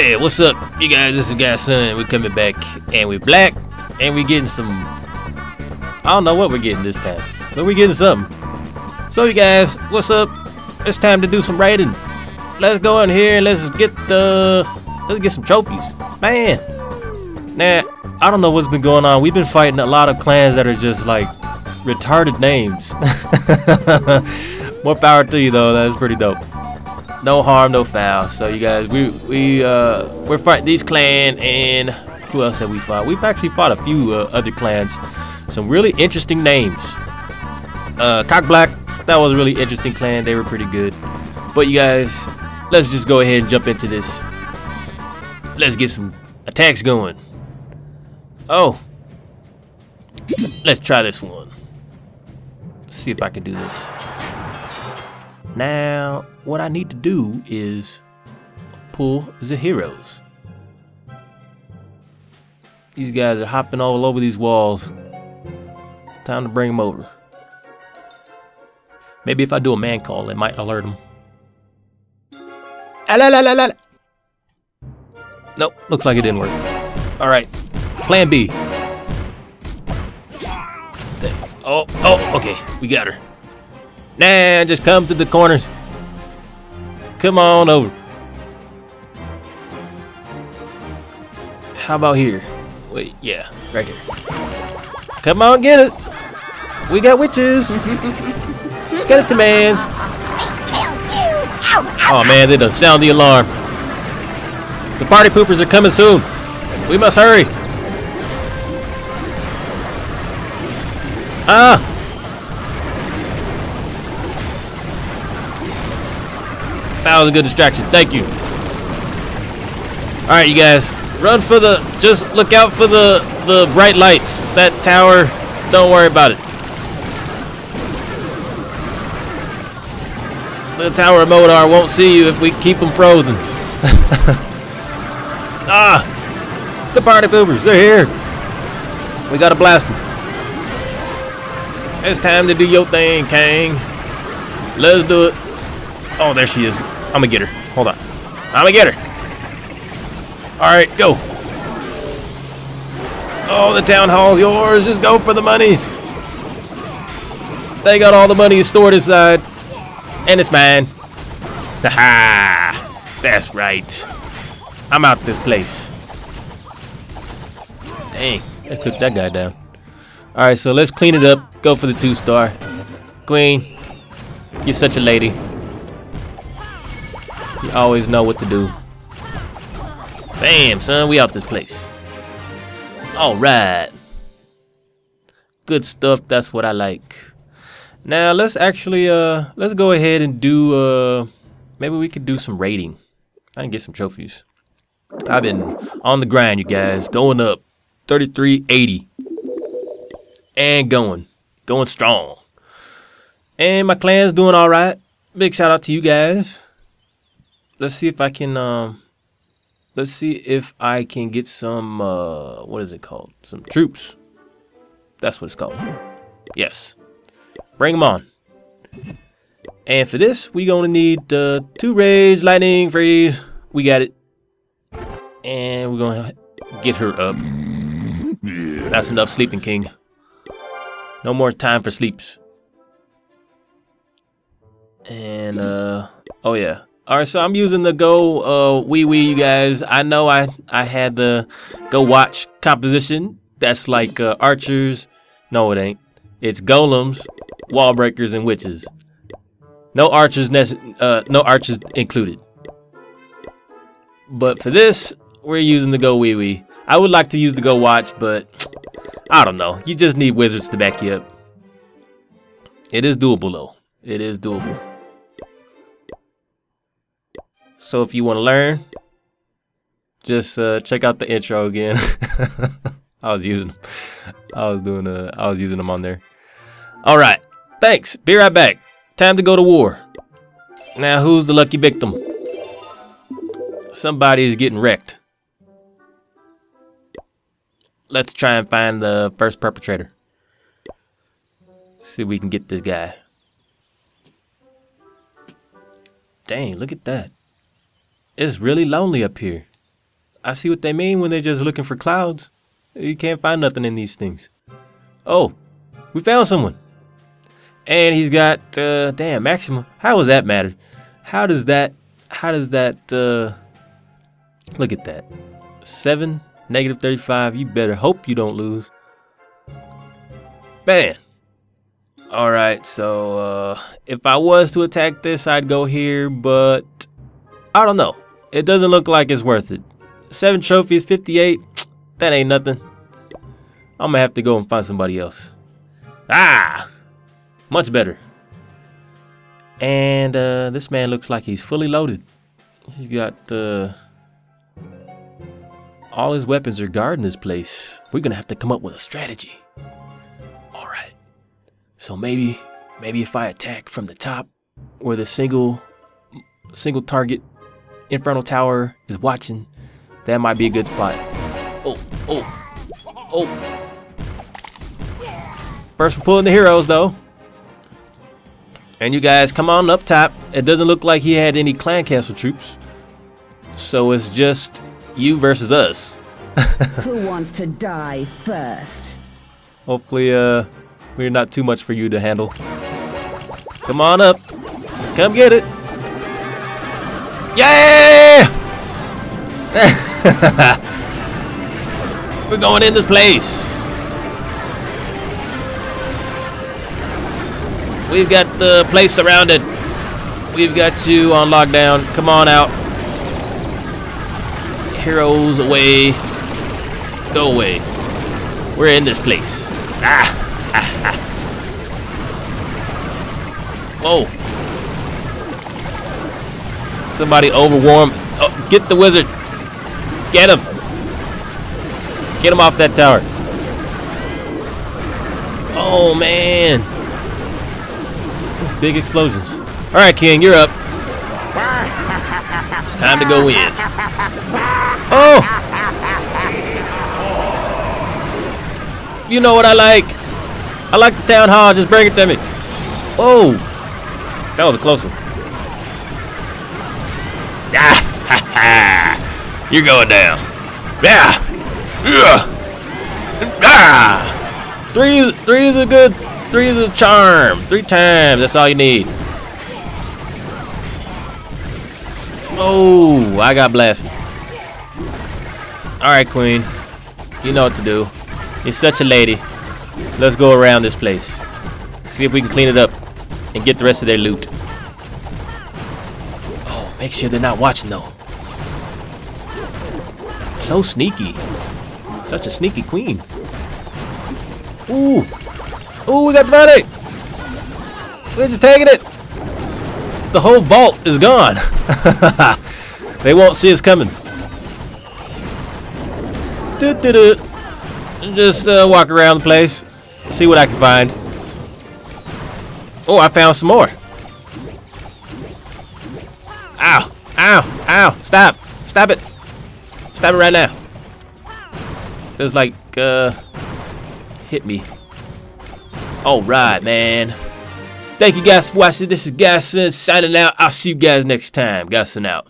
Yeah, what's up, you guys? This is Guy. We're coming back, and we're black, and we're getting some. I don't know what we're getting this time, but we're getting something. So, you guys, what's up? It's time to do some raiding. Let's go in here and let's get the. Let's get some trophies, man. Now, I don't know what's been going on. We've been fighting a lot of clans that are just like retarded names. More power to you, though. That's pretty dope no harm, no foul. So you guys, we we uh we're fighting these clan and who else have we fought? We've actually fought a few uh, other clans. Some really interesting names. Uh, Cock Black, that was a really interesting clan. They were pretty good. But you guys, let's just go ahead and jump into this. Let's get some attacks going. Oh, let's try this one. see if I can do this. Now, what I need to do is pull the heroes. These guys are hopping all over these walls. Time to bring them over. Maybe if I do a man call, it might alert them. Ah, nope, looks like it didn't work. Alright, plan B. Oh, oh, okay, we got her. Nah, just come to the corners. Come on over. How about here? Wait, yeah, right here. Come on, get it. We got witches. Skeleton mans. Oh man, they done sound the alarm. The party poopers are coming soon. We must hurry. Ah, That was a good distraction. Thank you. Alright, you guys. Run for the... Just look out for the, the bright lights. That tower, don't worry about it. The tower of Modar won't see you if we keep them frozen. ah! The party poopers, they're here. We gotta blast them. It's time to do your thing, King. Let's do it. Oh, there she is. I'm gonna get her. Hold on. I'm gonna get her. All right, go. Oh, the town hall's yours. Just go for the monies. They got all the money stored inside, and it's mine. Ha! That's right. I'm out this place. Dang, I took that guy down. All right, so let's clean it up. Go for the two star. Queen, you're such a lady. You always know what to do. Bam, son, we out this place. Alright. Good stuff, that's what I like. Now let's actually uh let's go ahead and do uh maybe we could do some raiding. I can get some trophies. I've been on the grind, you guys, going up 3380 and going, going strong. And my clan's doing all right. Big shout out to you guys let's see if I can um let's see if I can get some uh what is it called? Some troops. That's what it's called. Yes. Bring them on. And for this, we gonna need uh, two rays, lightning, freeze. We got it. And we're gonna get her up. That's enough sleeping, King. No more time for sleeps. And uh oh yeah, all right, so I'm using the Go uh, Wee Wee, you guys. I know I I had the Go Watch composition. That's like uh, archers. No, it ain't. It's golems, wall breakers, and witches. No archers, uh, no archers included. But for this, we're using the Go Wee Wee. I would like to use the Go Watch, but I don't know. You just need wizards to back you up. It is doable, though. It is doable. So if you want to learn, just uh, check out the intro again. I was using, them. I was doing, uh, I was using them on there. All right, thanks. Be right back. Time to go to war. Now, who's the lucky victim? Somebody is getting wrecked. Let's try and find the first perpetrator. See if we can get this guy. Dang, look at that. It's really lonely up here. I see what they mean when they're just looking for clouds. You can't find nothing in these things. Oh, we found someone. And he's got, uh, damn, Maxima. How does that matter? How does that, how does that, uh, look at that. 7, negative 35. You better hope you don't lose. Man. Alright, so, uh, if I was to attack this, I'd go here, but I don't know. It doesn't look like it's worth it. 7 trophies, 58. That ain't nothing. I'm gonna have to go and find somebody else. Ah! Much better. And uh, this man looks like he's fully loaded. He's got uh, all his weapons are guarding this place. We're gonna have to come up with a strategy. All right. So maybe, maybe if I attack from the top, where the single, single target inferno tower is watching, that might be a good spot. Oh, oh, oh. First we're pulling the heroes though. And you guys come on up top. It doesn't look like he had any clan castle troops. So it's just you versus us. Who wants to die first? Hopefully uh we're not too much for you to handle. Come on up. Come get it. Yeah! we're going in this place. We've got the place surrounded. We've got you on lockdown. Come on out. Heroes away. Go away. We're in this place. Ah! ah, ah. Oh. Somebody overwarm. Oh, get the wizard. Get him. Get him off that tower. Oh, man. Big explosions. All right, King, you're up. It's time to go in. Oh! You know what I like? I like the town hall. Just bring it to me. Oh! That was a close one. Ah! You're going down. Yeah! Yeah! Ah! Three, three is a good Three is a charm. Three times. That's all you need. Oh, I got blessed. Alright, Queen. You know what to do. You're such a lady. Let's go around this place. See if we can clean it up and get the rest of their loot. Oh, make sure they're not watching though. So sneaky. Such a sneaky queen. Ooh, Ooh, we got the money! We're just taking it! The whole vault is gone. they won't see us coming. Just uh, walk around the place, see what I can find. Oh, I found some more. Ow! Ow! Ow! Stop! Stop it! Stop it right now. Feels like, uh, hit me. Alright, man. Thank you guys for watching. This is Godson signing out. I'll see you guys next time. Godson out.